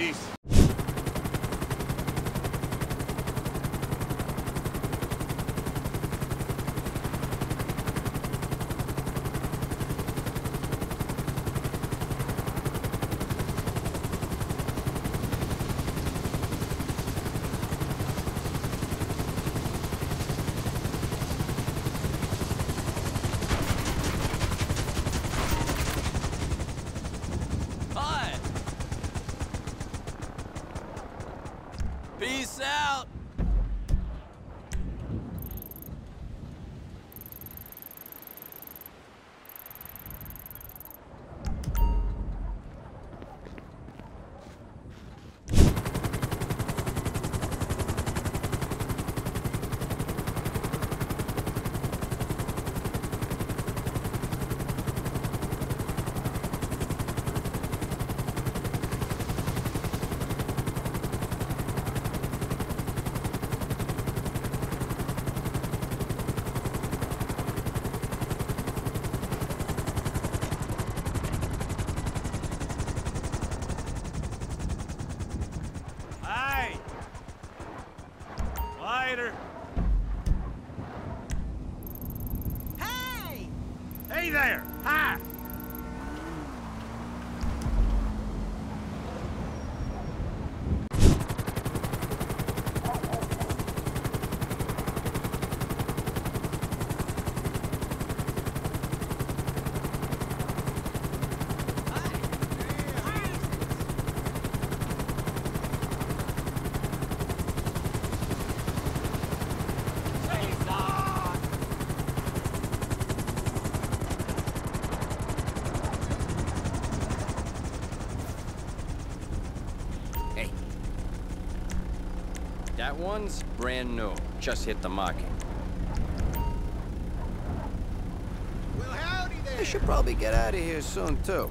Peace. Hi. Peace out. Hey! Later. Hey! Hey there! Hi! Hey. That one's brand new. Just hit the market. Well, howdy there. I should probably get out of here soon, too.